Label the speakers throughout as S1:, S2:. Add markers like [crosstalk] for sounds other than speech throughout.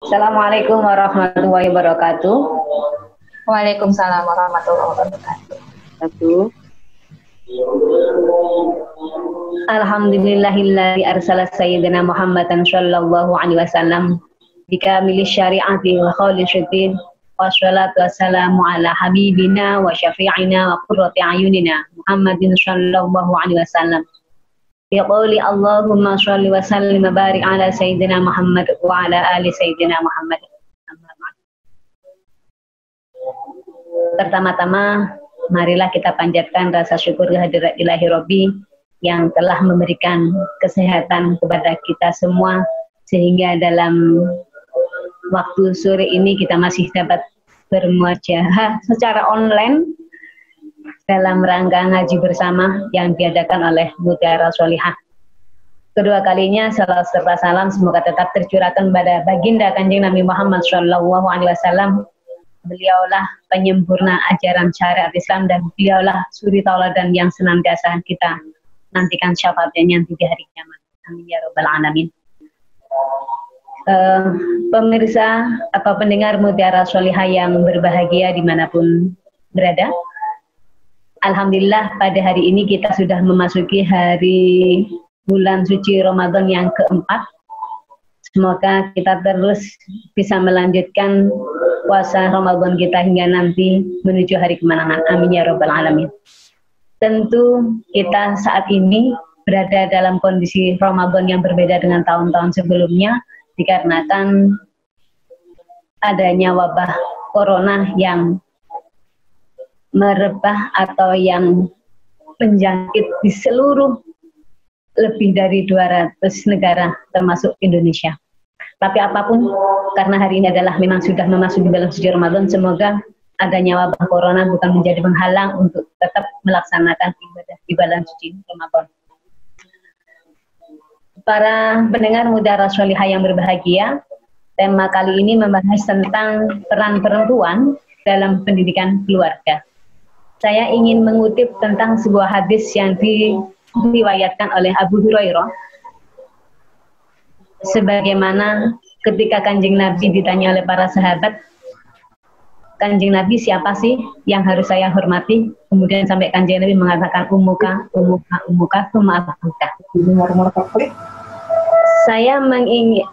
S1: Assalamualaikum warahmatullahi wabarakatuh.
S2: Waalaikumsalam warahmatullahi wabarakatuh.
S1: Alhamdulillahilladzi arsala sayyidina Muhammadan sallallahu alaihi wasallam bikamili syari'ati wa khalisyuddin wassalatu wassalamu ala habibina wa syafi'ina wa qurrati ayunina Muhammadin sallallahu alaihi wasallam Biqauli Allahumma sholli wa sallim wa barik ala sayyidina Muhammad wa ala ali sayyidina Muhammad. Pertama-tama marilah kita panjatkan rasa syukur kehadirat ilahi Robbi yang telah memberikan kesehatan kepada kita semua sehingga dalam waktu sore ini kita masih dapat bermuajah secara online dalam rangka ngaji bersama yang diadakan oleh Mutiara Solihah. Kedua kalinya salam serta salam semoga tetap tercurahkan pada baginda kanjeng Nabi Muhammad Shallallahu Alaihi Wasallam. Beliaulah penyempurna ajaran syariat Islam dan beliaulah suri tauladan yang senantiasa kita nantikan syafaatnya nanti di hari kiamat. Amin ya robbal alamin. Uh, pemirsa atau pendengar Mutiara Solihah yang berbahagia di mana pun berada, Alhamdulillah pada hari ini kita sudah memasuki hari bulan suci Ramadan yang keempat. Semoga kita terus bisa melanjutkan puasa Ramadan kita hingga nanti menuju hari kemenangan. Amin ya robbal alamin. Tentu kita saat ini berada dalam kondisi Ramadan yang berbeda dengan tahun-tahun sebelumnya dikarenakan adanya wabah corona yang merebah atau yang menjangkit di seluruh lebih dari 200 negara termasuk Indonesia. Tapi apa pun karena hari ini adalah memang sudah memasuki bulan suci Ramadan, semoga adanya wabah corona bukan menjadi penghalang untuk tetap melaksanakan ibadah di bulan suci Ramadan. Para pendengar muda Rasulullah yang berbahagia, tema kali ini membahas tentang peran perempuan dalam pendidikan keluarga saya ingin mengutip tentang sebuah hadis yang diriwayatkan oleh Abu Hurairah. Sebagaimana ketika kanjeng Nabi ditanya oleh para sahabat kanjeng Nabi siapa sih yang harus saya hormati? Kemudian sampai kanjeng Nabi mengatakan umuka umuka umuka abuka saya mengingin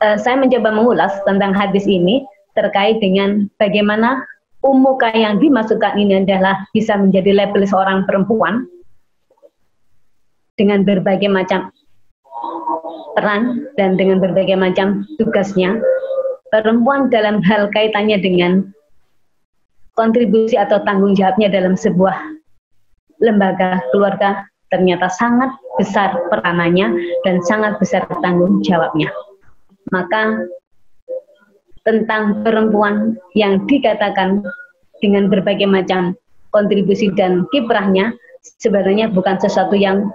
S1: uh, saya mencoba mengulas tentang hadis ini terkait dengan bagaimana umuka yang dimasukkan ini adalah bisa menjadi label seorang perempuan dengan berbagai macam peran dan dengan berbagai macam tugasnya. Perempuan dalam hal kaitannya dengan kontribusi atau tanggung jawabnya dalam sebuah lembaga keluarga ternyata sangat besar peranannya dan sangat besar tanggung jawabnya. Maka tentang perempuan yang dikatakan dengan berbagai macam kontribusi dan kiprahnya sebenarnya bukan sesuatu yang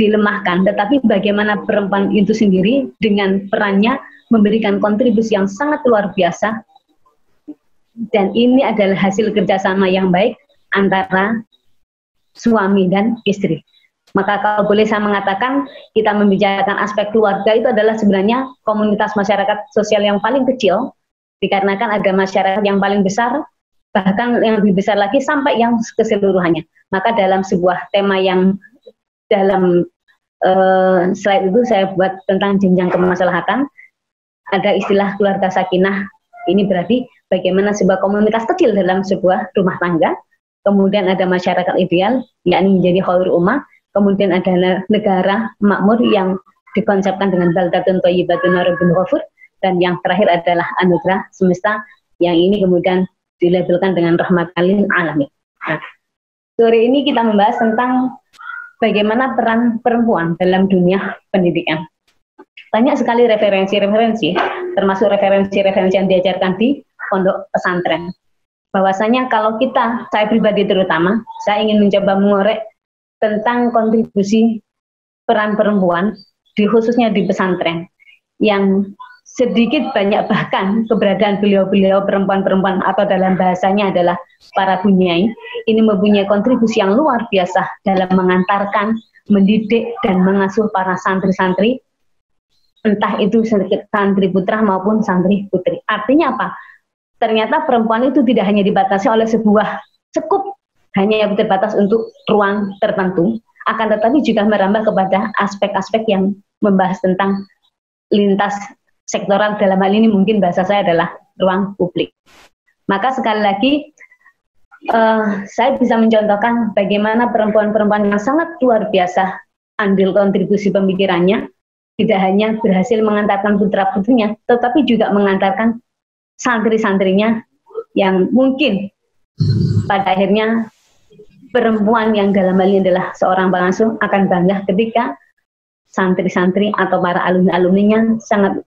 S1: dilemahkan, tetapi bagaimana perempuan itu sendiri dengan perannya memberikan kontribusi yang sangat luar biasa dan ini adalah hasil kerjasama yang baik antara suami dan istri. Maka kalau boleh saya mengatakan kita membicarakan aspek keluarga itu adalah sebenarnya komunitas masyarakat sosial yang paling kecil dikarenakan ada masyarakat yang paling besar bahkan yang lebih besar lagi sampai yang keseluruhannya. Maka dalam sebuah tema yang dalam uh, slide itu saya buat tentang jenjang kemaslahatan ada istilah keluarga sakinah. Ini berarti bagaimana sebuah komunitas kecil dalam sebuah rumah tangga. Kemudian ada masyarakat ideal, yakni menjadi khair ummah kemudian ada negara makmur yang dikonsepkan dengan baldatun thayyibatun rabbun ghafur dan yang terakhir adalah anugerah semesta yang ini kemudian dilabelkan dengan rahmat alil alamin. Nah, sore ini kita membahas tentang bagaimana peran perempuan dalam dunia pendidikan. Banyak sekali referensi-referensi, termasuk referensi-referensi yang diajarkan di pondok pesantren. Bahwasanya kalau kita, saya pribadi terutama, saya ingin mencoba mengorek tentang kontribusi peran perempuan di khususnya di pesantren yang sedikit banyak bahkan keberadaan beliau-beliau perempuan-perempuan atau dalam bahasanya adalah para bunyai ini mempunyai kontribusi yang luar biasa dalam mengantarkan, mendidik dan mengasuh para santri-santri, entah itu santri putra maupun santri putri. Artinya apa? Ternyata perempuan itu tidak hanya dibatasi oleh sebuah sekup, hanya terbatas untuk ruang tertentu, akan tetapi juga merambah kepada aspek-aspek yang membahas tentang lintas sektoral dalam hal ini mungkin bahasa saya adalah ruang publik. Maka sekali lagi uh, saya bisa mencontohkan bagaimana perempuan-perempuan yang sangat luar biasa andil kontribusi pemikirannya tidak hanya berhasil mengantarkan putra putrinya, tetapi juga mengantarkan santri-santrinya yang mungkin pada akhirnya perempuan yang dalam hal ini adalah seorang pengasuh akan bangga ketika santri-santri atau para alumni-alumninya sangat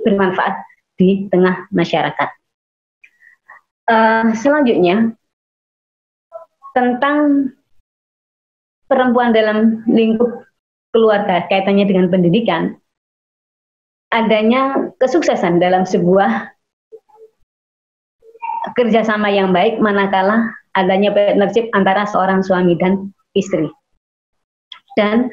S1: bermanfaat di tengah masyarakat. Uh, selanjutnya tentang perempuan dalam lingkup keluarga kaitannya dengan pendidikan, adanya kesuksesan dalam sebuah kerjasama yang baik manakala adanya partnership antara seorang suami dan istri. Dan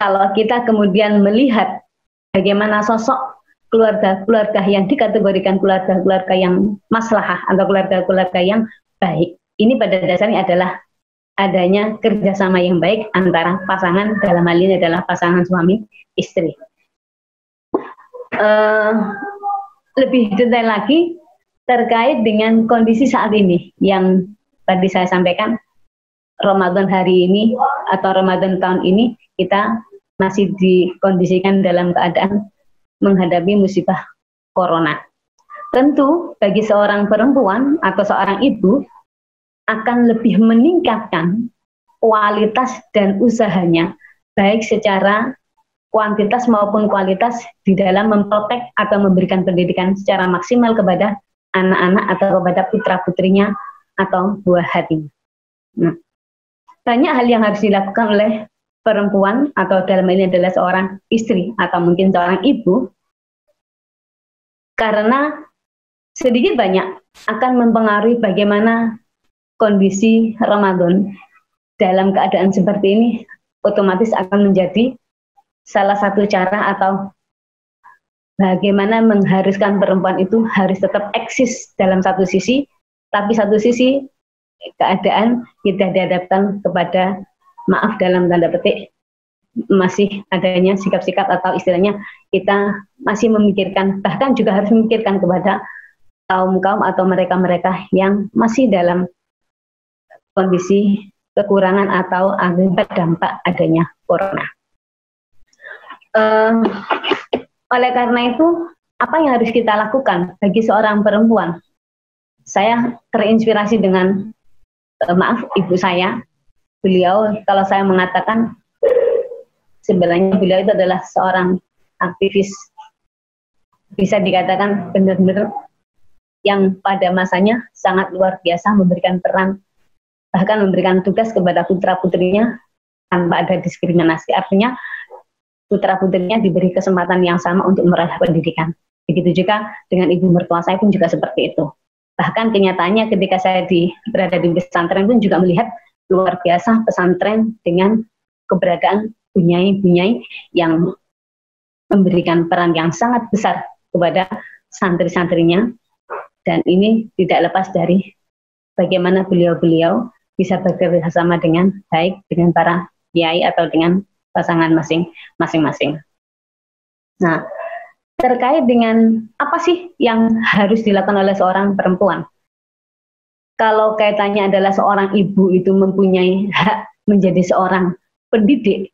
S1: kalau kita kemudian melihat bagaimana sosok keluarga-keluarga yang dikategorikan keluarga-keluarga yang maslahah atau keluarga-keluarga yang baik. Ini pada dasarnya adalah adanya kerjasama yang baik antara pasangan dalam hal ini adalah pasangan suami istri. Uh, lebih detail lagi terkait dengan kondisi saat ini yang tadi saya sampaikan Ramadan hari ini atau Ramadan tahun ini kita masih dikondisikan dalam keadaan menghadapi musibah corona. Tentu bagi seorang perempuan atau seorang ibu akan lebih meningkatkan kualitas dan usahanya baik secara kuantitas maupun kualitas di dalam memprotek atau memberikan pendidikan secara maksimal kepada anak-anak atau kepada putra-putrinya atau buah hatinya. Nah, banyak hal yang harus dilakukan oleh perempuan atau dalam ini adalah seorang istri atau mungkin seorang ibu karena sedikit banyak akan mempengaruhi bagaimana kondisi Ramadan dalam keadaan seperti ini otomatis akan menjadi salah satu cara atau bagaimana mengharuskan perempuan itu harus tetap eksis dalam satu sisi tapi satu sisi keadaan kita dihadapkan kepada maaf dalam tanda petik masih adanya sikap-sikap atau istilahnya kita masih memikirkan bahkan juga harus memikirkan kepada kaum-kaum atau mereka-mereka yang masih dalam kondisi kekurangan atau akibat dampak adanya corona. Uh, oleh karena itu, apa yang harus kita lakukan bagi seorang perempuan? Saya terinspirasi dengan uh, maaf ibu saya. Beliau kalau saya mengatakan sebenarnya beliau itu adalah seorang aktivis. Bisa dikatakan benar-benar yang pada masanya sangat luar biasa memberikan peran bahkan memberikan tugas kepada putra putrinya tanpa ada diskriminasi. Artinya putra putrinya diberi kesempatan yang sama untuk meraih pendidikan. Begitu juga dengan ibu mertua saya pun juga seperti itu bahkan kenyataannya ketika saya di berada di pesantren pun juga melihat luar biasa pesantren dengan keberadaan bunyai-bunyai yang memberikan peran yang sangat besar kepada santri-santrinya dan ini tidak lepas dari bagaimana beliau-beliau bisa bekerja sama dengan baik dengan para kiai atau dengan pasangan masing-masing. Nah, terkait dengan apa sih yang harus dilakukan oleh seorang perempuan? kalau kaitannya adalah seorang ibu itu mempunyai hak menjadi seorang pendidik,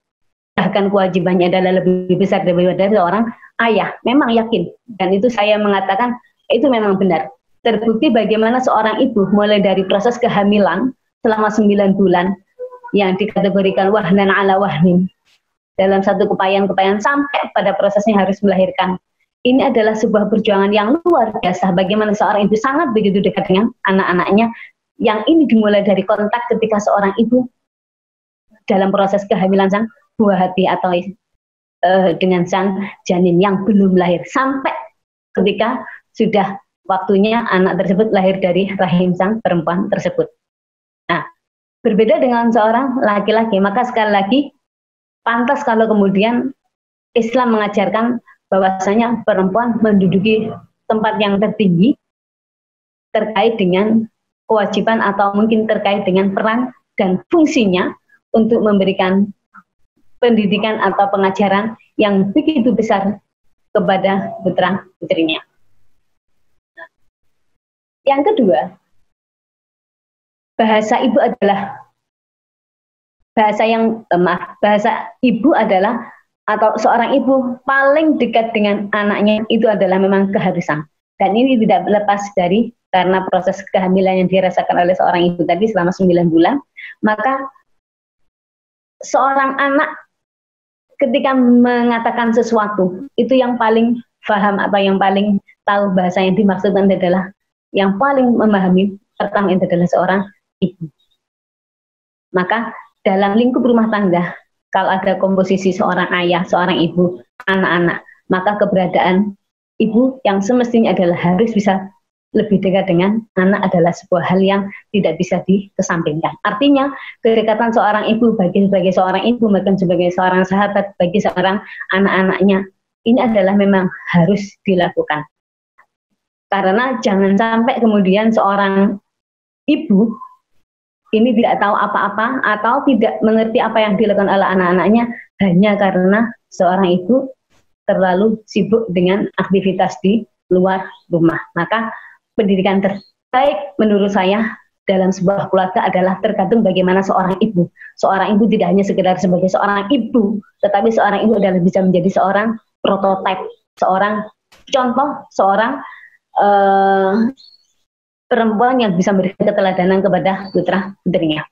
S1: bahkan kewajibannya adalah lebih besar daripada seorang ayah. Memang yakin, dan itu saya mengatakan itu memang benar. Terbukti bagaimana seorang ibu mulai dari proses kehamilan selama 9 bulan yang dikategorikan wahnan ala wahnin dalam satu kepayan-kepayan sampai pada prosesnya harus melahirkan ini adalah sebuah perjuangan yang luar biasa. Bagaimana seorang ibu sangat begitu dekat dengan anak-anaknya. Yang ini dimulai dari kontak ketika seorang ibu dalam proses kehamilan sang buah hati atau uh, dengan sang janin yang belum lahir sampai ketika sudah waktunya anak tersebut lahir dari rahim sang perempuan tersebut. Nah, Berbeda dengan seorang laki-laki, maka sekali lagi pantas kalau kemudian Islam mengajarkan bahwasanya perempuan menduduki tempat yang tertinggi terkait dengan kewajiban atau mungkin terkait dengan peran dan fungsinya untuk memberikan pendidikan atau pengajaran yang begitu besar kepada putra putrinya. Yang kedua, bahasa ibu adalah bahasa yang eh, maaf, bahasa ibu adalah atau seorang ibu paling dekat dengan anaknya itu adalah memang keharusan. Dan ini tidak lepas dari karena proses kehamilan yang dirasakan oleh seorang ibu tadi selama 9 bulan, maka seorang anak ketika mengatakan sesuatu itu yang paling paham atau yang paling tahu bahasa yang dimaksudkan adalah yang paling memahami pertama itu adalah seorang ibu. Maka dalam lingkup rumah tangga, kalau ada komposisi seorang ayah, seorang ibu, anak-anak, maka keberadaan ibu yang semestinya adalah harus bisa lebih dekat dengan anak adalah sebuah hal yang tidak bisa dikesampingkan. Artinya, kedekatan seorang ibu bagi sebagai seorang ibu, bahkan sebagai seorang sahabat bagi seorang anak-anaknya, ini adalah memang harus dilakukan. Karena jangan sampai kemudian seorang ibu ini tidak tahu apa-apa atau tidak mengerti apa yang dilakukan oleh anak-anaknya hanya karena seorang ibu terlalu sibuk dengan aktivitas di luar rumah. Maka pendidikan terbaik menurut saya dalam sebuah keluarga adalah tergantung bagaimana seorang ibu. Seorang ibu tidak hanya sekedar sebagai seorang ibu, tetapi seorang ibu adalah bisa menjadi seorang prototipe, seorang contoh, seorang uh, perempuan yang bisa memberikan keteladanan kepada putra putrinya.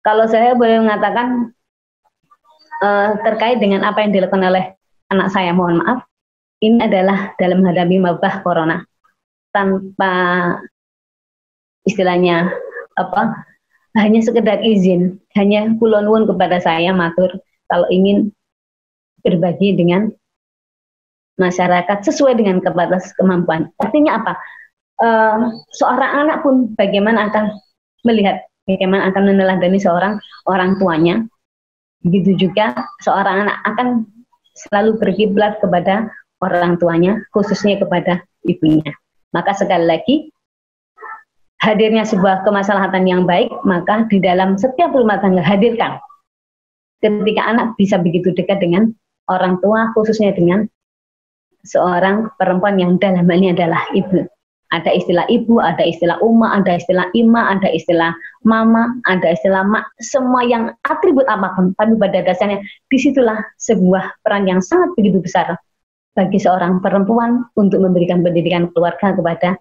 S1: Kalau saya boleh mengatakan uh, terkait dengan apa yang dilakukan oleh anak saya, mohon maaf, ini adalah dalam menghadapi wabah corona. Tanpa istilahnya apa hanya sekedar izin hanya kulon kepada saya matur kalau ingin berbagi dengan masyarakat sesuai dengan kebatas kemampuan. Artinya apa uh, seorang anak pun bagaimana akan melihat bagaimana akan meneladani seorang orang tuanya begitu juga seorang anak akan selalu berkiblat kepada orang tuanya khususnya kepada ibunya maka sekali lagi, hadirnya sebuah kemaslahatan yang baik, maka di dalam setiap rumah tangga hadirkan. Ketika anak bisa begitu dekat dengan orang tua, khususnya dengan seorang perempuan yang dalam hal ini adalah ibu. Ada istilah ibu, ada istilah uma, ada istilah ima, ada istilah mama, ada istilah mak, semua yang atribut apa pun. Tapi pada dasarnya di situlah sebuah peran yang sangat begitu besar bagi seorang perempuan untuk memberikan pendidikan keluarga kepada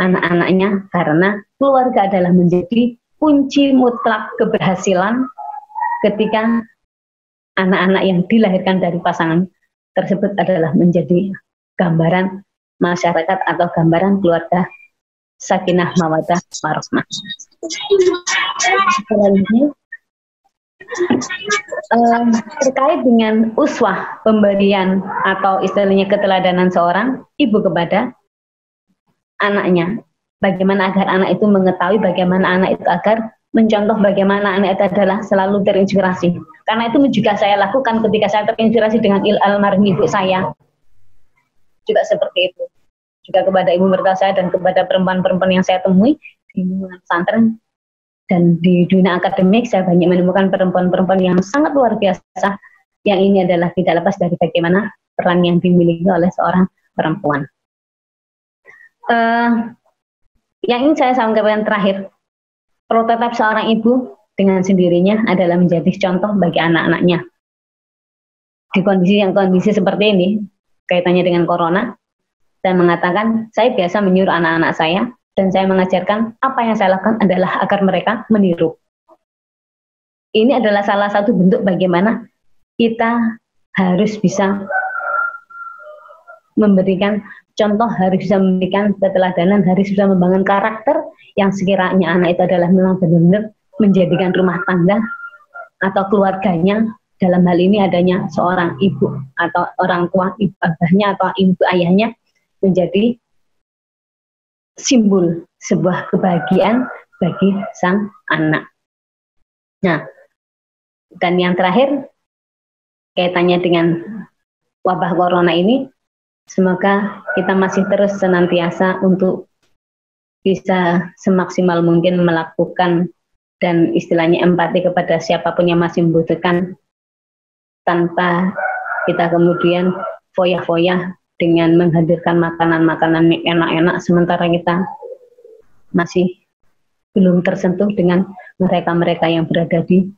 S1: anak-anaknya karena keluarga adalah menjadi kunci mutlak keberhasilan ketika anak-anak yang dilahirkan dari pasangan tersebut adalah menjadi gambaran masyarakat atau gambaran keluarga sakinah mawadah warahmah. Selanjutnya terkait dengan uswah pemberian atau istilahnya keteladanan seorang ibu kepada anaknya. Bagaimana agar anak itu mengetahui bagaimana anak itu agar mencontoh bagaimana anak itu adalah selalu terinspirasi. Karena itu juga saya lakukan ketika saya terinspirasi dengan il almarhum ibu saya. Juga seperti itu. Juga kepada ibu mertua saya dan kepada perempuan-perempuan yang saya temui di pesantren dan di dunia akademik saya banyak menemukan perempuan-perempuan yang sangat luar biasa yang ini adalah tidak lepas dari bagaimana peran yang dimiliki oleh seorang perempuan. Uh, yang ingin saya sampaikan terakhir, prototip seorang ibu dengan sendirinya adalah menjadi contoh bagi anak-anaknya. Di kondisi yang kondisi seperti ini, kaitannya dengan corona, saya mengatakan saya biasa menyuruh anak-anak saya dan saya mengajarkan apa yang saya lakukan adalah agar mereka meniru. Ini adalah salah satu bentuk bagaimana kita harus bisa memberikan contoh, harus bisa memberikan keteladanan, harus bisa membangun karakter yang sekiranya anak itu adalah memang benar-benar menjadikan rumah tangga atau keluarganya dalam hal ini adanya seorang ibu atau orang tua ibu abahnya atau ibu ayahnya menjadi simbol sebuah kebahagiaan bagi sang anak. Nah, dan yang terakhir kaitannya dengan wabah corona ini, semoga kita masih terus senantiasa untuk bisa semaksimal mungkin melakukan dan istilahnya empati kepada siapa pun yang masih membutuhkan tanpa kita kemudian foya-foya dengan menghadirkan makanan-makanan enak-enak sementara kita masih belum tersentuh dengan mereka-mereka yang berada di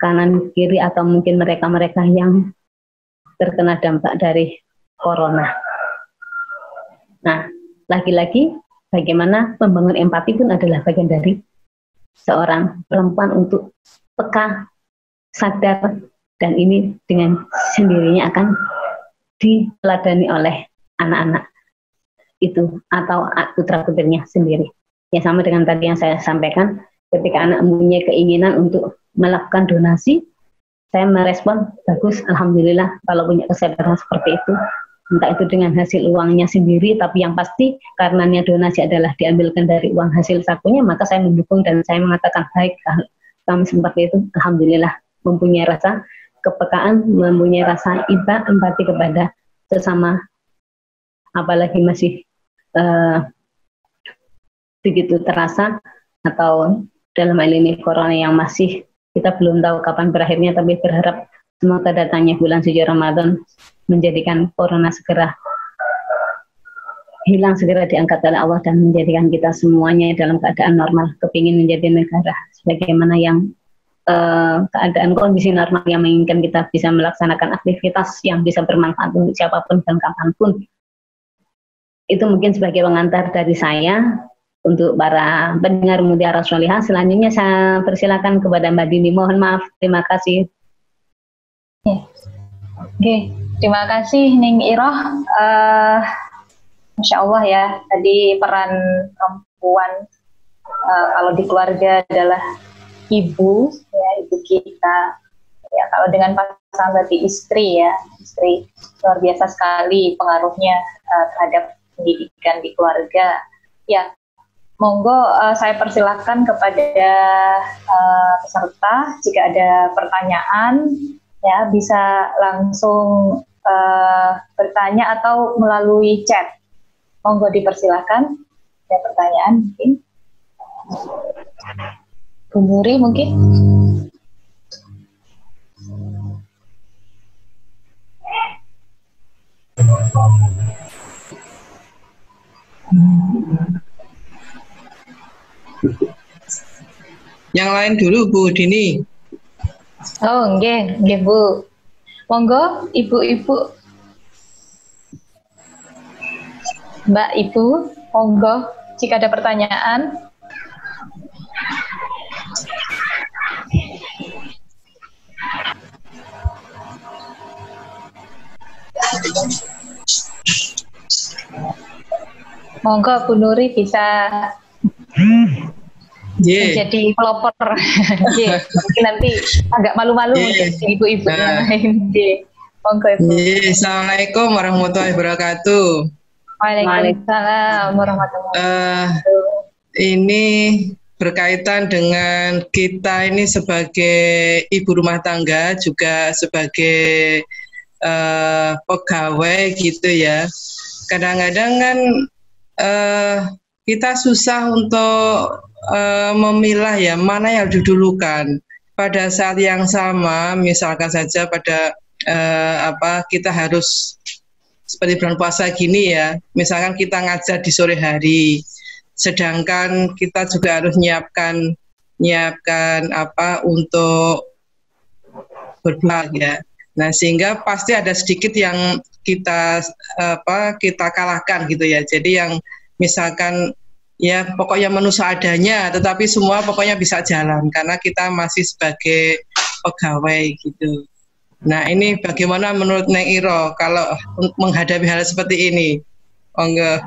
S1: kanan kiri atau mungkin mereka-mereka yang terkena dampak dari corona. Nah, lagi-lagi bagaimana membangun empati pun adalah bagian dari seorang perempuan untuk peka, sadar, dan ini dengan sendirinya akan diteladani oleh anak-anak itu atau putra putrinya sendiri. Ya sama dengan tadi yang saya sampaikan, ketika anak mempunyai keinginan untuk melakukan donasi, saya merespon bagus, alhamdulillah kalau punya kesadaran seperti itu entah itu dengan hasil uangnya sendiri, tapi yang pasti karena niat donasi adalah diambilkan dari uang hasil sakunya, maka saya mendukung dan saya mengatakan baik kami seperti itu, alhamdulillah mempunyai rasa kepekaan, mempunyai rasa iba, empati kepada sesama, apalagi masih uh, begitu terasa atau dalam hal ini corona yang masih kita belum tahu kapan berakhirnya, tapi berharap semoga datangnya bulan suci Ramadan menjadikan corona segera hilang segera diangkat oleh Allah dan menjadikan kita semuanya dalam keadaan normal kepingin menjadi negara sebagaimana yang uh, keadaan kondisi normal yang menginginkan kita bisa melaksanakan aktivitas yang bisa bermanfaat untuk siapa pun dan kapan pun. Itu mungkin sebagai pengantar dari saya untuk para pendengar Mutiara Solihah. Selanjutnya saya persilakan kepada Mbak Dini. Mohon maaf terima kasih.
S2: Oke, okay. terima kasih Ning Iroh. Uh, Masya Allah ya, tadi peran perempuan uh, kalau di keluarga adalah ibu, ya ibu kita. Ya kalau dengan pasangan berarti istri ya, istri luar biasa sekali pengaruhnya uh, terhadap pendidikan di keluarga. Ya, monggo uh, saya persilahkan kepada uh, peserta jika ada pertanyaan ya bisa langsung uh, bertanya atau melalui chat. Monggo dipersilakan. Ada pertanyaan mungkin. Bu Muri mungkin.
S3: Yang lain dulu Bu Dini.
S2: Oh, nggih, nggih Bu. Monggo ibu-ibu. Mbak Ibu, monggo jika ada pertanyaan. Monggo Bu Nuri bisa yeah. jadi pelopor [laughs] yeah. mungkin nanti agak malu-malu yeah. untuk ibu-ibu nah. yang lain yeah. Monggo Ibu.
S3: Yeah. Assalamualaikum warahmatullahi wabarakatuh.
S2: Waalaikumsalam warahmatullahi wabarakatuh. Uh,
S3: ini berkaitan dengan kita ini sebagai ibu rumah tangga juga sebagai uh, pegawai gitu ya. Kadang-kadang kan uh, kita susah untuk uh, memilah ya mana yang didulukan. Pada saat yang sama misalkan saja pada uh, apa kita harus seperti bulan puasa gini ya misalkan kita ngajar di sore hari sedangkan kita juga harus nyiapkan nyiapkan apa untuk berbuat ya. Nah sehingga pasti ada sedikit yang kita apa kita kalahkan gitu ya jadi yang misalkan ya pokoknya menu seadanya tetapi semua pokoknya bisa jalan karena kita masih sebagai pegawai gitu. Nah ini bagaimana menurut Neng Iro kalau menghadapi hal seperti ini? Oh enggak.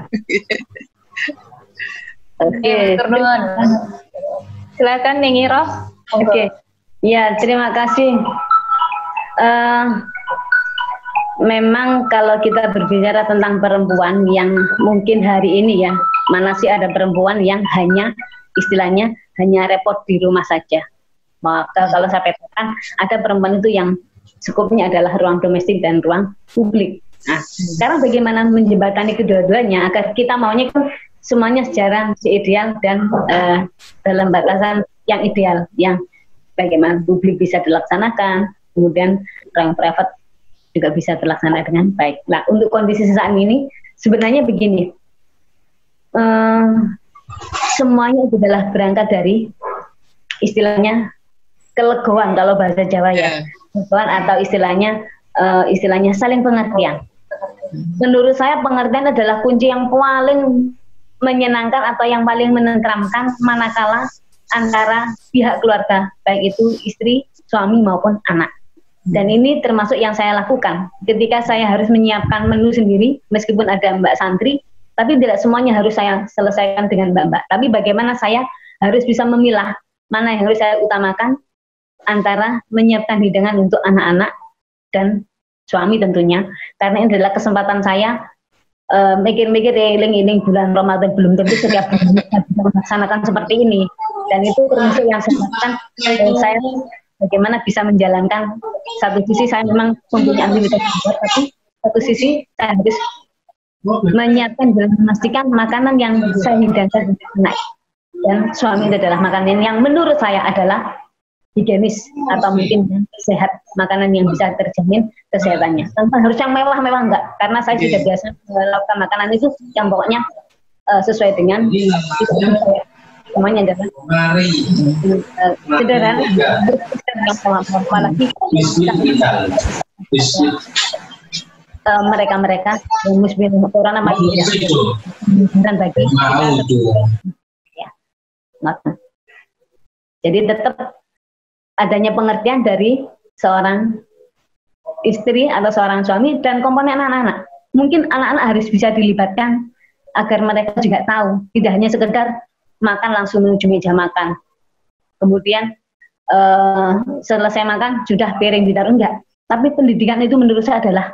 S2: Oke, okay. silakan Neng Iro.
S1: Oke, okay. ya terima kasih. Uh, memang kalau kita berbicara tentang perempuan yang mungkin hari ini ya mana sih ada perempuan yang hanya istilahnya hanya repot di rumah saja. Maka kalau saya petakan ada perempuan itu yang cukupnya adalah ruang domestik dan ruang publik. Nah, sekarang bagaimana menjembatani kedua-duanya agar kita maunya kan semuanya secara ideal dan uh, dalam batasan yang ideal, yang bagaimana publik bisa dilaksanakan, kemudian ruang private juga bisa terlaksana dengan baik. Nah, untuk kondisi saat ini sebenarnya begini, uh, semuanya adalah berangkat dari istilahnya kelegoan kalau bahasa Jawa ya, ya. kelegoan atau istilahnya uh, istilahnya saling pengertian. Menurut saya pengertian adalah kunci yang paling menyenangkan atau yang paling menenteramkan manakala antara pihak keluarga, baik itu istri, suami maupun anak. Dan ini termasuk yang saya lakukan. Ketika saya harus menyiapkan menu sendiri, meskipun ada mbak santri, tapi tidak semuanya harus saya selesaikan dengan mbak-mbak. Tapi bagaimana saya harus bisa memilah mana yang harus saya utamakan antara menyiapkan hidangan untuk anak-anak dan suami tentunya. Karena ini adalah kesempatan saya uh, mikir-mikir eling-eling bulan Ramadan belum tentu setiap bulan bisa melaksanakan seperti ini. Dan itu termasuk yang saya lakukan. Saya bagaimana bisa menjalankan satu sisi saya memang mempunyai aktivitas tapi satu sisi saya harus menyiapkan dan memastikan makanan yang saya hidangkan untuk anak dan suami itu adalah makanan yang menurut saya adalah higienis atau mungkin sehat makanan yang bisa terjamin kesehatannya. Tanpa harus yang mewah-mewah enggak. Karena saya sudah biasa melakukan makanan itu yang pokoknya uh, sesuai dengan semuanya adalah uh, sederhana. Yang apalagi mereka-mereka muslim orang nama dan bagi. Ya jadi tetap adanya pengertian dari seorang istri atau seorang suami dan komponen anak-anak. Mungkin anak-anak harus bisa dilibatkan agar mereka juga tahu, tidak hanya sekedar makan langsung menuju meja makan. Kemudian uh, selesai makan sudah piring ditaruh enggak. Tapi pendidikan itu menurut saya adalah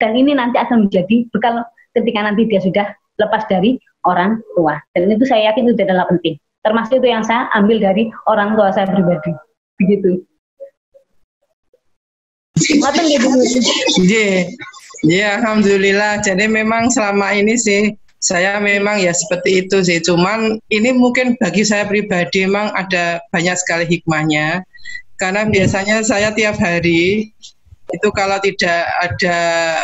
S1: dan ini nanti akan menjadi bekal ketika nanti dia sudah lepas dari orang tua. Dan itu saya yakin itu adalah penting. Termasuk itu yang saya ambil dari orang tua saya pribadi begitu
S3: gitu. Iya, iya, alhamdulillah. Jadi memang selama ini sih saya memang ya seperti itu sih. Cuman ini mungkin bagi saya pribadi memang ada banyak sekali hikmahnya. Karena biasanya saya tiap hari itu kalau tidak ada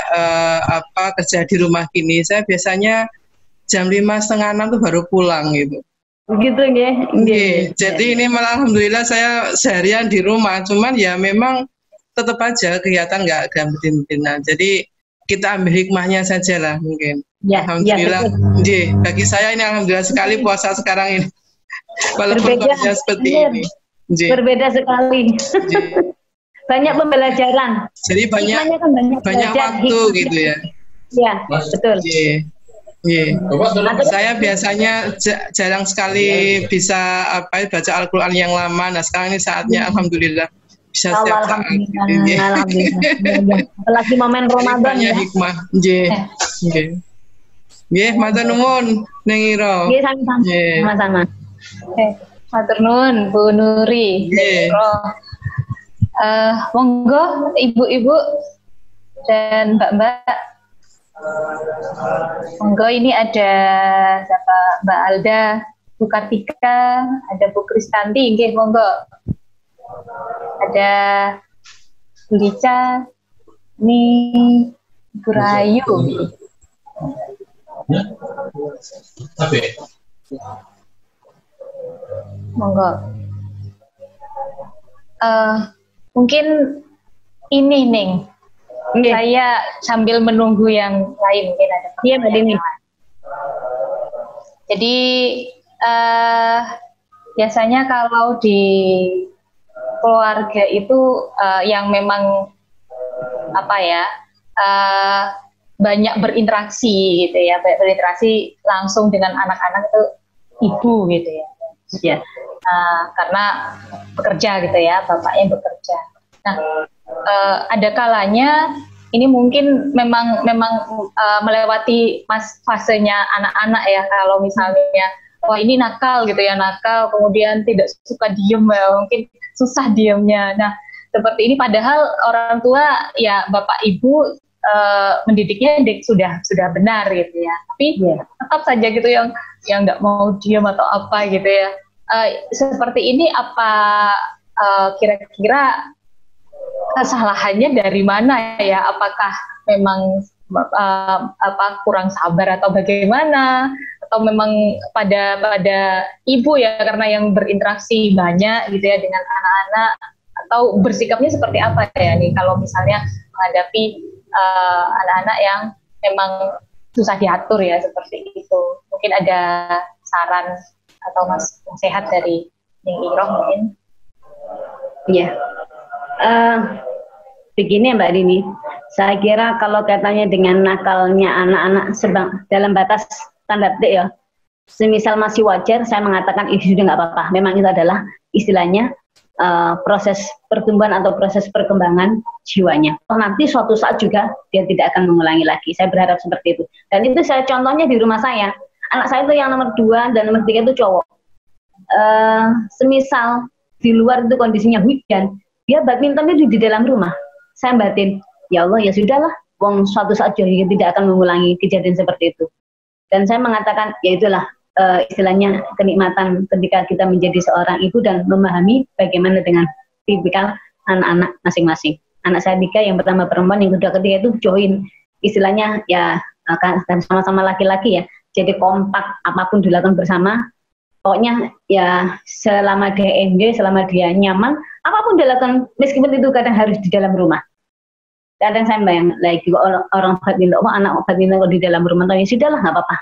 S3: uh, apa kerja di rumah gini, saya biasanya jam lima setengah enam tuh baru pulang gitu.
S1: Begitu.
S3: Nggih. Jadi ini malah alhamdulillah saya seharian di rumah, cuman ya memang tetap aja kegiatan nggak ganti-gantian. Jadi kita ambil hikmahnya saja lah mungkin. Ya, alhamdulillah. Ya, bagi saya ini alhamdulillah sekali puasa sekarang ini. [laughs] Walaupun kondisinya seperti ini.
S1: Jee. Berbeda sekali. [laughs] banyak pembelajaran.
S3: Jadi banyak kan banyak, banyak waktu gitu ya.
S1: Ya, betul. Jee.
S3: Yeah. Saya biasanya jarang sekali bisa apa baca Al-Qur'an yang lama. Nah, sekarang ini saatnya alhamdulillah bisa oh, setiap saat.
S1: Alhamdulillah. alhamdulillah. [laughs] Apalagi momen Ramadan ya.
S3: hikmah. Nggih. Eh. Nggih. Matur nuwun Neng Iro.
S1: Nggih, sama-sama. Sama-sama.
S2: Eh, matur nuwun Bu Nuri. Nggih. Uh, monggo ibu-ibu dan mbak-mbak Monggo ini ada siapa Mbak Alda, Bu Kartika, ada Bu Kristanti, nggih monggo. Ada Bu Lica, ini Bu Rayu. Monggo. Uh, mungkin ini Ning Okay. Saya sambil menunggu yang lain mungkin ada.
S1: Iya, Mbak Dini.
S2: Jadi uh, biasanya kalau di keluarga itu uh, yang memang apa ya uh, banyak berinteraksi gitu ya, berinteraksi langsung dengan anak-anak itu ibu gitu ya. Ya. Uh, karena bekerja gitu ya, bapaknya bekerja. Nah, uh, ada kalanya ini mungkin memang memang uh, melewati mas fasenya anak-anak ya kalau misalnya wah ini nakal gitu ya nakal kemudian tidak suka diem ya mungkin susah diamnya. Nah, seperti ini padahal orang tua ya bapak ibu uh, mendidiknya sudah sudah benar gitu ya. Tapi yeah. tetap saja gitu yang yang nggak mau diam atau apa gitu ya. Uh, seperti ini apa kira-kira uh, kesalahannya dari mana ya? Apakah memang uh, apa kurang sabar atau bagaimana? Atau memang pada pada ibu ya karena yang berinteraksi banyak gitu ya dengan anak-anak atau bersikapnya seperti apa ya nih kalau misalnya menghadapi uh, anak-anak yang memang susah diatur ya seperti itu. Mungkin ada saran atau mas sehat dari Ning Iroh mungkin?
S1: Iya. Uh, begini Mbak Dini, saya kira kalau katanya dengan nakalnya anak-anak sebang dalam batas tanda petik ya, semisal masih wajar, saya mengatakan itu sudah nggak apa-apa. Memang itu adalah istilahnya uh, proses pertumbuhan atau proses perkembangan jiwanya. Oh, nanti suatu saat juga dia tidak akan mengulangi lagi. Saya berharap seperti itu. Dan itu saya contohnya di rumah saya. Anak saya itu yang nomor dua dan nomor tiga itu cowok. Uh, semisal di luar itu kondisinya hujan, dia badminton itu di dalam rumah. Saya batin, ya Allah ya sudahlah, wong suatu saat juga tidak akan mengulangi kejadian seperti itu. Dan saya mengatakan, ya itulah uh, istilahnya kenikmatan ketika kita menjadi seorang ibu dan memahami bagaimana dengan tipikal anak-anak masing-masing. Anak saya tiga, yang pertama perempuan, yang kedua ketiga itu join. Istilahnya ya akan sama-sama laki-laki ya. Jadi kompak apa pun dilakukan bersama. Pokoknya ya selama dia enjoy, selama dia nyaman, apa pun dilakukan meskipun itu kadang harus di dalam rumah. Kadang saya bayang lagi orang orang badminton, oh anak badminton di dalam rumah, ya sudahlah nggak apa-apa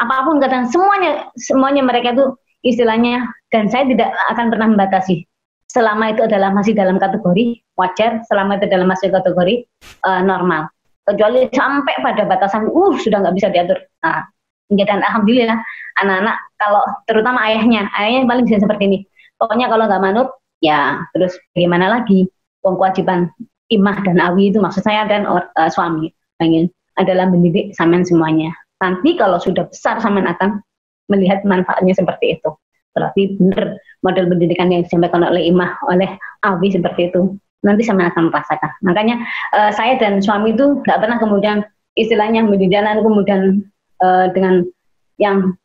S1: apa pun kadang semuanya semuanya mereka itu istilahnya dan saya tidak akan pernah membatasi. Selama itu adalah masih dalam kategori wajar selama itu dalam masih kategori uh, normal. Kecuali sampai pada batasan uh sudah nggak bisa diatur. Nah, dan alhamdulillah anak-anak kalau terutama ayahnya ayahnya paling bisa seperti ini. Pokoknya kalau nggak manut ya terus bagaimana lagi? Kewajiban imah dan awi itu maksud saya dan uh, suami. Ingin adalah mendidik samen semuanya Nanti kalau sudah besar sama akan melihat manfaatnya seperti itu. Berarti benar model pendidikan yang disampaikan oleh imah, oleh Awi seperti itu. Nanti sama akan merasakan. Makanya uh, saya dan suami itu nggak pernah kemudian istilahnya mendidik kemudian uh, dengan yang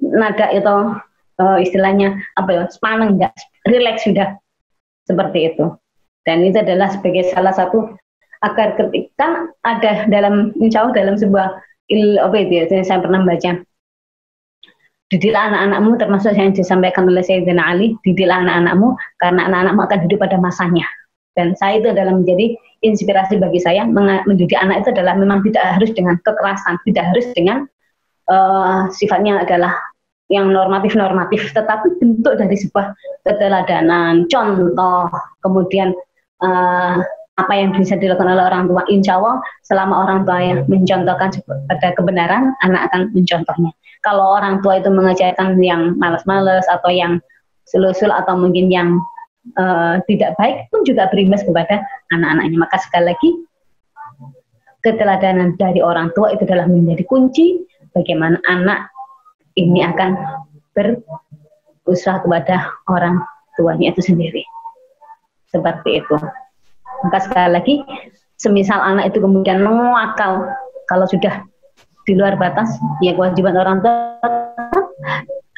S1: nada itu uh, istilahnya apa ya sepaneng enggak relax sudah seperti itu dan itu adalah sebagai salah satu agar ketika ada dalam insya Allah dalam sebuah il, apa itu ya, saya pernah baca. Didiklah anak-anakmu termasuk yang disampaikan oleh Sayyidina Ali didiklah anak-anakmu karena anak-anakmu akan hidup pada masanya. Dan saya itu adalah menjadi inspirasi bagi saya mendidik anak itu adalah memang tidak harus dengan kekerasan tidak harus dengan uh, sifatnya adalah yang normatif-normatif tetapi bentuk dari sebuah keteladanan. Contoh kemudian uh, apa yang bisa dilakukan oleh orang tua. Insya Allah selama orang tua yang mencontohkan pada kebenaran, anak akan mencontohnya. Kalau orang tua itu mengajarkan yang malas-malas atau yang selusul atau mungkin yang uh, tidak baik pun juga berimbas kepada anak-anaknya. Maka sekali lagi keteladanan dari orang tua itu adalah menjadi kunci bagaimana anak ini akan berusaha kepada orang tuanya itu sendiri. Seperti itu. Maka sekali lagi, semisal anak itu kemudian mengakal kalau sudah di luar batas, ya kewajiban orang tua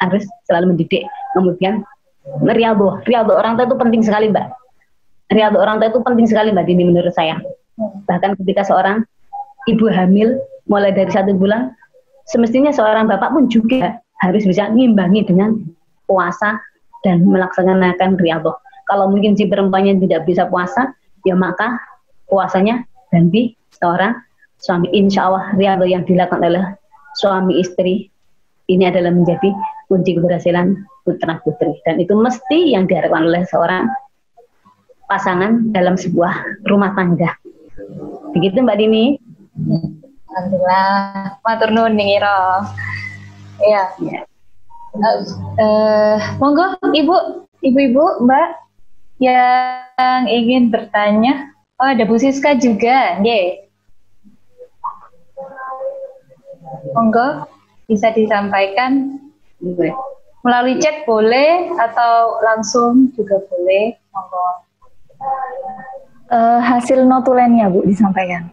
S1: harus selalu mendidik. Kemudian riado, riado orang tua itu penting sekali, Mbak. Riado orang tua itu penting sekali, Mbak Dini menurut saya. Bahkan ketika seorang ibu hamil mulai dari satu bulan, semestinya seorang bapak pun juga harus bisa ngimbangi dengan puasa dan melaksanakan riado. Kalau mungkin si perempuannya tidak bisa puasa, ya maka puasanya ganti seorang suami. Insya Allah riado yang dilakukan oleh suami istri ini adalah menjadi kunci keberhasilan putra putri dan itu mesti yang diharapkan oleh seorang pasangan dalam sebuah rumah tangga. Begitu Mbak Dini.
S2: Alhamdulillah, matur nuwun Ningiro. Iya. Ya. Uh, uh, monggo Ibu, Ibu-ibu, Mbak yang ingin bertanya? Oh, ada Bu Siska juga. Ye. Monggo bisa disampaikan melalui chat boleh atau langsung juga boleh. Uh, hasil notulennya Bu disampaikan.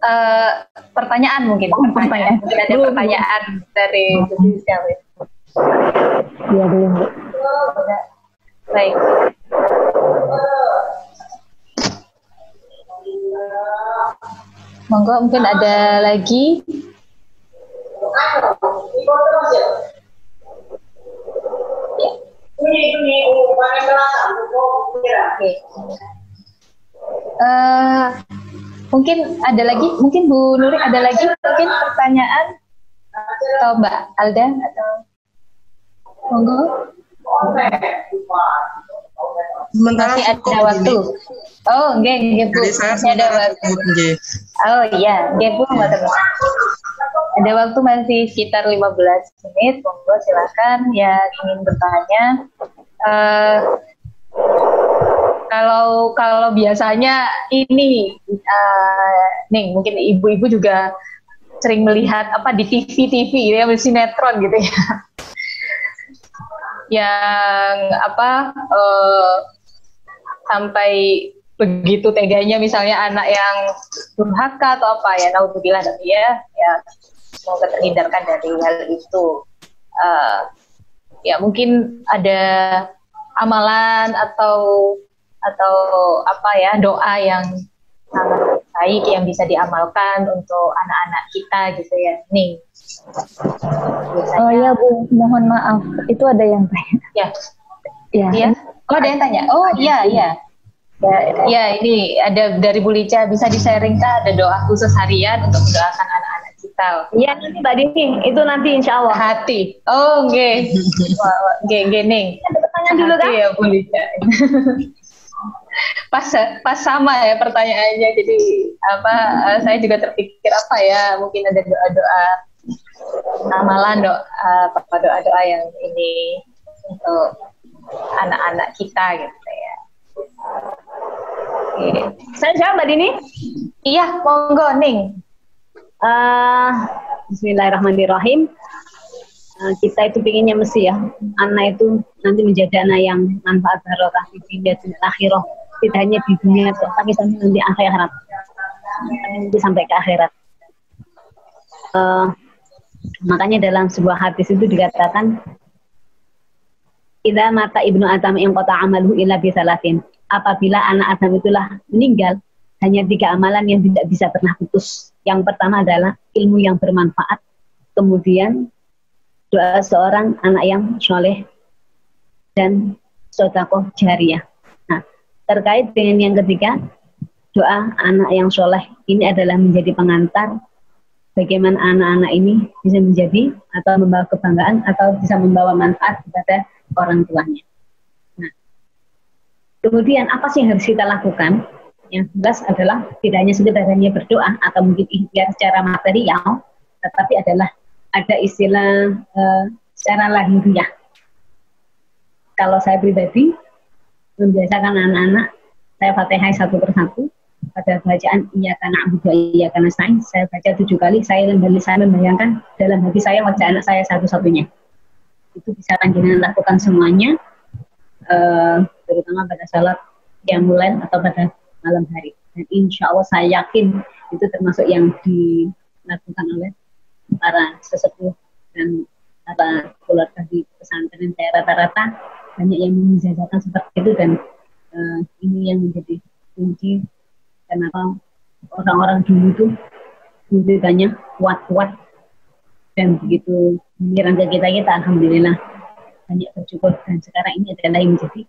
S2: Uh, pertanyaan mungkin. Oh, pertanyaan. Mungkin ada pertanyaan dari Bu Iya belum Bu. Baik. Monggo mungkin ada lagi. Uh, mungkin ada lagi, mungkin Bu Nuri ada lagi mungkin pertanyaan atau Mbak Alda atau monggo.
S3: Sementara
S2: Masih ada waktu. Oh, nggih, nggih Bu. Masih ada waktu. Oh iya, nggih Bu, Ada waktu masih sekitar 15 menit. Monggo silakan yang ingin bertanya. Uh, kalau kalau biasanya ini uh, nih mungkin ibu-ibu juga sering melihat apa di TV TV gitu ya sinetron gitu ya yang apa uh, sampai begitu teganya misalnya anak yang durhaka atau apa ya naudzubillah tapi ya. Ya semoga terhindarkan dari hal itu. Uh, ya mungkin ada amalan atau atau apa ya doa yang sangat baik yang bisa diamalkan untuk anak-anak kita gitu ya nih
S1: Biasanya, oh ya bu mohon maaf itu ada yang tanya
S2: ya ya, ya. oh ada yang tanya oh iya iya Ya, ya ini ada dari Bu Lica bisa di-sharing ada doa khusus harian untuk mendoakan anak-anak kita.
S1: Iya nanti Mbak Dini itu nanti insya Allah.
S2: Hati. Oh oke. Oke oke nih. Ada pertanyaan dulu kan? ya Bu Lica. [laughs] pas pas sama ya pertanyaannya jadi apa saya juga terpikir apa ya mungkin ada doa-doa amalan doa apa doa-doa yang ini untuk anak-anak kita gitu ya.
S1: Saya siapa Mbak Dini?
S2: Iya, monggo Ning.
S1: Uh, Bismillahirrahmanirrahim. Uh, kita itu pinginnya mesti ya, anak itu nanti menjadi anak yang manfaat barokah di dunia dan. Tidak hanya di dunia, tapi sampai nanti akhirat. Nanti sampai ke akhirat. Uh, makanya dalam sebuah hadis itu dikatakan Ida mata ibnu Adam yang kota amalu illa bisalatin apabila anak Adam itulah meninggal, hanya tiga amalan yang tidak bisa pernah putus. Yang pertama adalah ilmu yang bermanfaat, kemudian doa seorang anak yang soleh, dan sodakoh jariah. Nah, terkait dengan yang ketiga, doa anak yang soleh ini adalah menjadi pengantar bagaimana anak-anak ini bisa menjadi atau membawa kebanggaan atau bisa membawa manfaat kepada orang tuanya. Kemudian apa sih yang harus kita lakukan? Yang jelas adalah tidak hanya sekedar hanya berdoa atau mungkin ikhtiar secara material, tetapi adalah ada istilah uh, secara lahiriah. Kalau saya pribadi membiasakan anak-anak saya fatihah satu persatu. Pada bacaan iya karena abu iya karena sains. Saya baca tujuh kali saya kembali saya membayangkan dalam hati saya wajah anak saya satu-satunya. Itu bisa panjenengan lakukan semuanya uh, terutama pada salat yang mulai atau pada malam hari. Dan insya Allah saya yakin itu termasuk yang dilakukan oleh para sesepuh dan para keluarga di pesantren saya rata-rata banyak yang menjajakan seperti itu dan uh, ini yang menjadi kunci kenapa orang-orang dulu itu banyak kuat-kuat dan begitu menyerang ke kita kita alhamdulillah banyak bersyukur dan sekarang ini adalah yang menjadi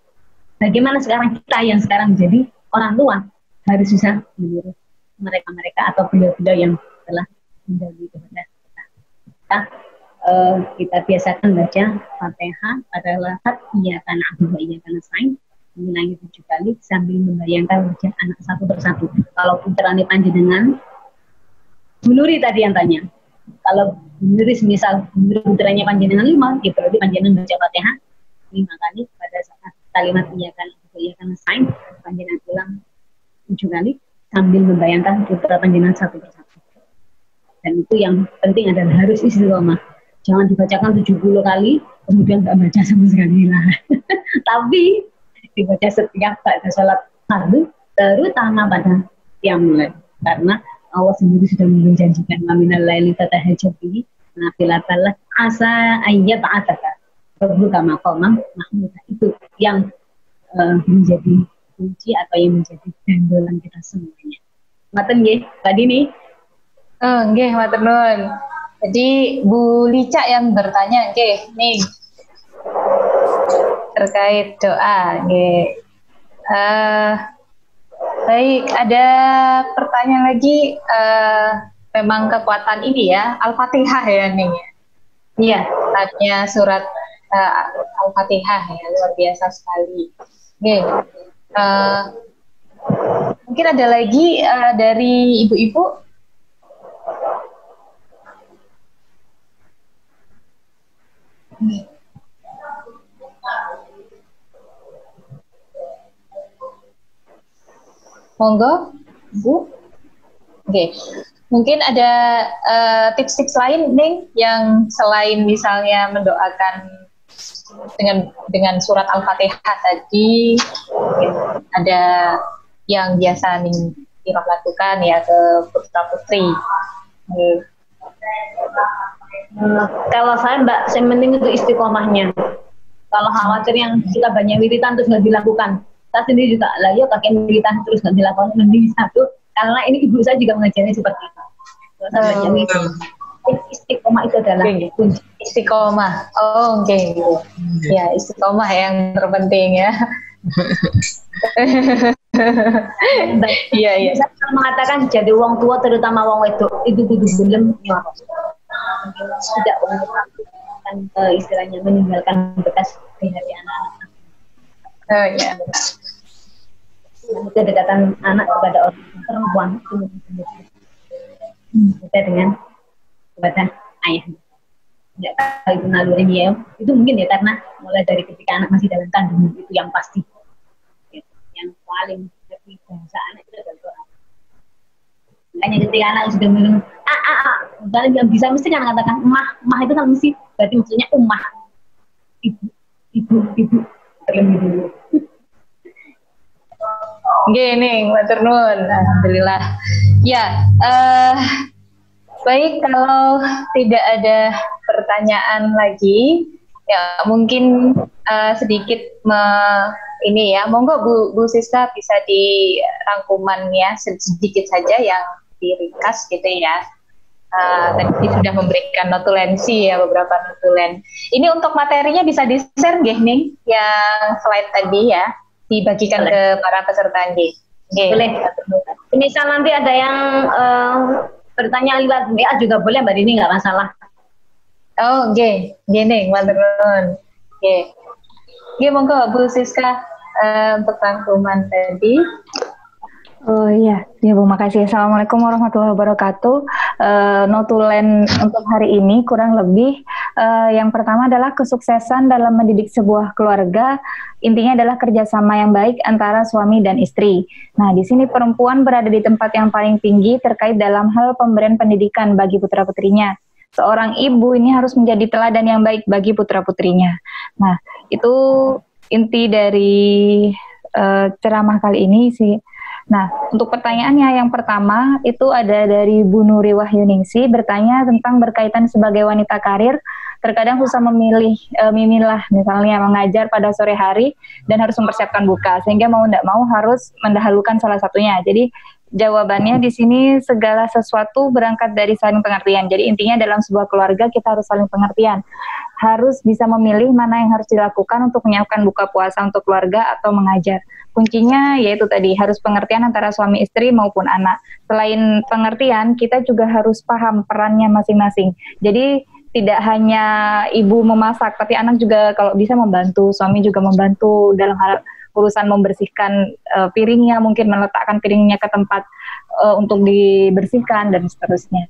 S1: bagaimana sekarang kita yang sekarang menjadi orang tua harus bisa menurut mereka-mereka atau beliau-beliau yang telah menjadi kepada. Kita, uh, kita biasakan baca Fatihah pada lahat iya karena abu iya karena sain mengulangi tujuh kali sambil membayangkan wajah anak satu persatu. Kalau putrane panjenengan, Bunuri tadi yang tanya, kalau menulis misal putranya panjenengan lima, ya berarti panjenengan baca fatihah lima kali pada saat kalimat iya kan iya kan sign panjenengan ulang tujuh kali sambil membayangkan putra panjenengan satu persatu. Dan itu yang penting adalah harus istiqomah. Jangan dibacakan 70 kali, kemudian nggak baca sama sekali lah. [laughs] Tapi dibaca setiap pada sholat fardu terutama pada yang mulai karena Allah sendiri sudah menjanjikan maminal laili tatahajjud bihi nafilatalah asa ayat ataka rabbuka maqamam mahmudah itu yang uh, menjadi kunci atau yang menjadi gandolan kita semuanya. Maten nggih, tadi nih.
S2: Oh, nggih, maten nun. Jadi Bu Lica yang bertanya nggih, nih terkait doa nggih. Uh, Baik, ada pertanyaan lagi. Uh, memang kekuatan ini ya, Al-Fatihah ya nih. Iya, tanya surat uh, Al-Fatihah ya, luar biasa sekali. Oke, uh, mungkin ada lagi uh, dari ibu-ibu. Monggo, Bu. Oke. Okay. Mungkin ada eh, tips-tips uh, lain nih yang selain misalnya mendoakan dengan dengan surat Al-Fatihah tadi, ada yang biasa nih lakukan ya ke putra putri. Okay.
S1: Hmm, kalau saya Mbak, saya penting itu istiqomahnya. Kalau khawatir yang kita banyak wiritan terus nggak dilakukan, saya sendiri juga lah ya pakai militan terus nggak dilakukan mending satu karena ini ibu saya juga mengajarnya seperti itu
S2: oh. itu
S1: istiqomah itu adalah okay. kunci
S2: istiqomah oh oke okay. ya istiqomah yang terpenting ya Iya iya.
S1: Saya mengatakan jadi uang tua terutama uang itu itu kudu belum ya. Tidak kan istilahnya meninggalkan bekas di hati anak-anak.
S2: Oh iya.
S1: Kedekatan anak kepada orang perempuan itu kita dengan kepada ayahnya. Tidak tahu itu nalurinya ya. Itu mungkin ya karena mulai dari ketika anak masih dalam kandungan itu yang pasti. Yang paling lebih bahasa anak itu adalah Makanya ketika anak sudah minum, ah, ah, ah, dan yang bisa mesti kan katakan, mah, mah itu kan mesti, berarti maksudnya umah. Ibu, ibu, ibu, terlebih dulu.
S2: Gini, Matur Nun. Alhamdulillah. Ya, uh, baik kalau tidak ada pertanyaan lagi, ya mungkin uh, sedikit me, ini ya, monggo Bu, Bu Siska bisa dirangkuman ya sedikit saja yang diringkas gitu ya. Uh, tadi sudah memberikan notulensi ya beberapa notulen. Ini untuk materinya bisa di-share nggih nih yang slide tadi ya, dibagikan Boleh. ke para peserta nggih.
S1: Okay. Boleh. Misal nanti ada yang uh, bertanya lewat WA juga boleh Mbak Dini nggak masalah.
S2: Oh, oke. Okay. Gini, Mbak Oke. Oke, monggo Bu Siska uh, untuk rangkuman tadi.
S4: Oh iya, ya Bu, makasih. Assalamualaikum warahmatullahi wabarakatuh. Uh, notulen untuk hari ini kurang lebih uh, yang pertama adalah kesuksesan dalam mendidik sebuah keluarga. Intinya adalah kerjasama yang baik antara suami dan istri. Nah, di sini perempuan berada di tempat yang paling tinggi terkait dalam hal pemberian pendidikan bagi putra putrinya. Seorang ibu ini harus menjadi teladan yang baik bagi putra putrinya. Nah, itu inti dari uh, ceramah kali ini sih Nah, untuk pertanyaannya yang pertama itu ada dari Bu Nuri Wahyuningsi bertanya tentang berkaitan sebagai wanita karir, terkadang susah memilih e, mimilah misalnya mengajar pada sore hari dan harus mempersiapkan buka sehingga mau tidak mau harus mendahulukan salah satunya. Jadi jawabannya di sini segala sesuatu berangkat dari saling pengertian. Jadi intinya dalam sebuah keluarga kita harus saling pengertian. Harus bisa memilih mana yang harus dilakukan untuk menyiapkan buka puasa untuk keluarga atau mengajar kuncinya yaitu tadi harus pengertian antara suami istri maupun anak. Selain pengertian, kita juga harus paham perannya masing-masing. Jadi tidak hanya ibu memasak, tapi anak juga kalau bisa membantu, suami juga membantu dalam hal urusan membersihkan uh, piringnya, mungkin meletakkan piringnya ke tempat uh, untuk dibersihkan dan seterusnya.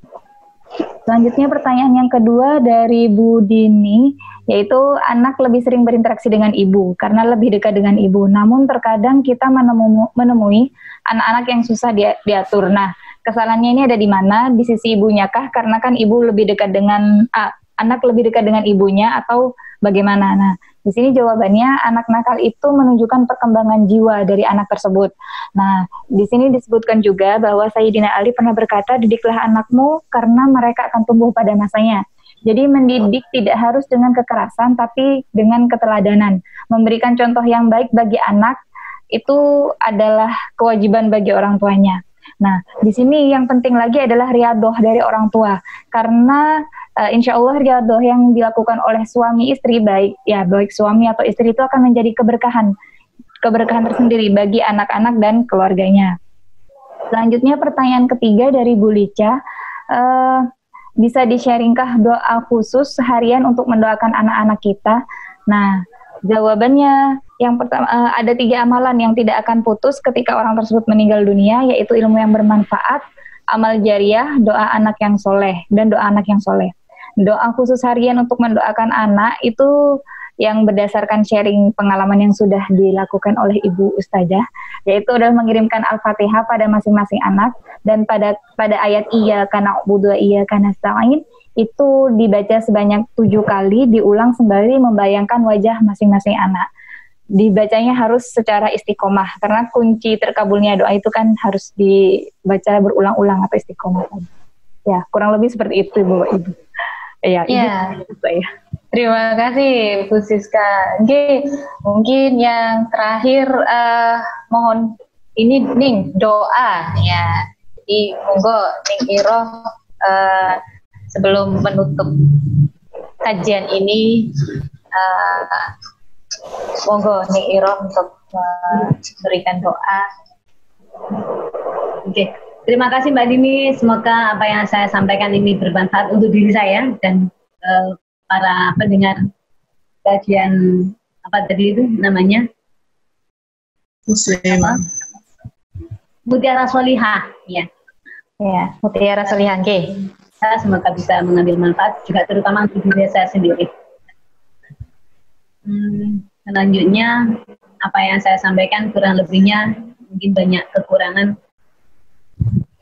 S4: Selanjutnya pertanyaan yang kedua dari Bu Dini, yaitu anak lebih sering berinteraksi dengan ibu karena lebih dekat dengan ibu. Namun terkadang kita menemu, menemui anak-anak yang susah diatur. Nah, kesalahannya ini ada di mana? Di sisi ibunya kah? Karena kan ibu lebih dekat dengan ah, anak lebih dekat dengan ibunya atau bagaimana? Nah, di sini jawabannya anak nakal itu menunjukkan perkembangan jiwa dari anak tersebut. Nah, di sini disebutkan juga bahwa Sayyidina Ali pernah berkata, "Didiklah anakmu karena mereka akan tumbuh pada masanya." Jadi mendidik tidak harus dengan kekerasan tapi dengan keteladanan. Memberikan contoh yang baik bagi anak itu adalah kewajiban bagi orang tuanya. Nah, di sini yang penting lagi adalah riadoh dari orang tua, karena uh, insya Allah riadoh yang dilakukan oleh suami istri baik ya baik suami atau istri itu akan menjadi keberkahan, keberkahan tersendiri bagi anak-anak dan keluarganya. Selanjutnya pertanyaan ketiga dari Bu Lica, uh, bisa di-sharingkah doa khusus harian untuk mendoakan anak-anak kita? Nah, jawabannya yang pertama uh, ada tiga amalan yang tidak akan putus ketika orang tersebut meninggal dunia yaitu ilmu yang bermanfaat, amal jariah, doa anak yang soleh dan doa anak yang soleh. Doa khusus harian untuk mendoakan anak itu yang berdasarkan sharing pengalaman yang sudah dilakukan oleh Ibu Ustazah, yaitu adalah mengirimkan Al-Fatihah pada masing-masing anak dan pada pada ayat iya karena budu iya karena stain itu dibaca sebanyak tujuh kali, diulang sembari membayangkan wajah masing-masing anak dibacanya harus secara istiqomah karena kunci terkabulnya doa itu kan harus dibaca berulang-ulang atau istiqomah. Ya, kurang lebih seperti itu Bu Ibu.
S2: Ya, ya. saya. Terima kasih Bu Siska. Oke, mungkin yang terakhir uh, mohon ini Ning doa ya. Jadi monggo Ning Iro uh, sebelum menutup kajian ini uh, Monggo nih Iro untuk memberikan doa.
S1: Oke, okay. Terima kasih Mbak Dini. Semoga apa yang saya sampaikan ini bermanfaat untuk diri saya dan uh, para pendengar kajian apa tadi itu namanya
S3: Muslim.
S1: Mutiara Solihah, ya.
S2: Ya, Mutiara Solihah, oke. Okay.
S1: Semoga bisa mengambil manfaat juga terutama untuk diri saya sendiri. Hmm, selanjutnya apa yang saya sampaikan kurang lebihnya mungkin banyak kekurangan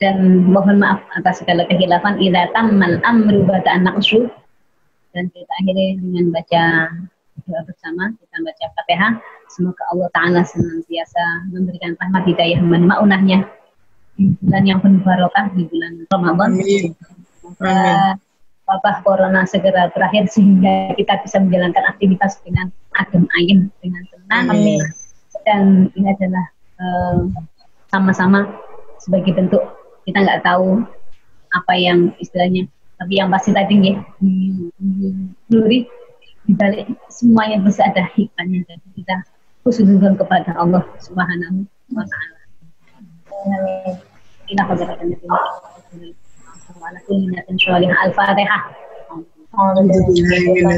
S1: dan mohon maaf atas segala kehilafan. Idza tammal amru anak dan kita akhiri dengan baca doa bersama. Kita baca Fatihah. Semoga Allah taala senantiasa memberikan rahmat hidayah dan maunahnya. Bulan yang penuh barokah di bulan Ramadan. Amin. Amin. wabah corona segera berakhir sehingga kita bisa menjalankan aktivitas dengan adem ayem dengan tenang. Amin. dan ini adalah eh, sama-sama uh, sebagai bentuk kita nggak tahu apa yang istilahnya tapi yang pasti tadi ya nuri dibalik semuanya bisa ada hikmahnya jadi kita khusnudon kepada Allah Subhanahu wa taala. Ina
S2: hajatan
S3: Al-Fatihah.
S2: Alhamdulillah.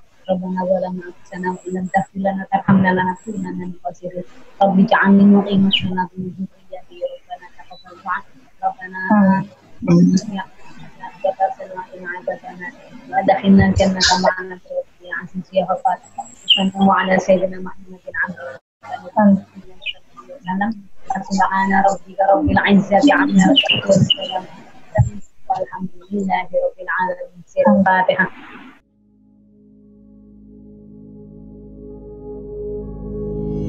S1: ربنا ظلمنا أنفسنا وإن لم تغفر لنا ترحمنا لنكونن من الخاسرين. رب اجعلني مقيم الصلاة من ذريتي ربنا تقبل دعاء ربنا وأدخلنا الجنة مع نصر يا عزيز يا غفار وعلى سيدنا محمد عبد وسلم سبحان ربك رب العزة عما يصفون. والحمد لله رب العالمين. الفاتحة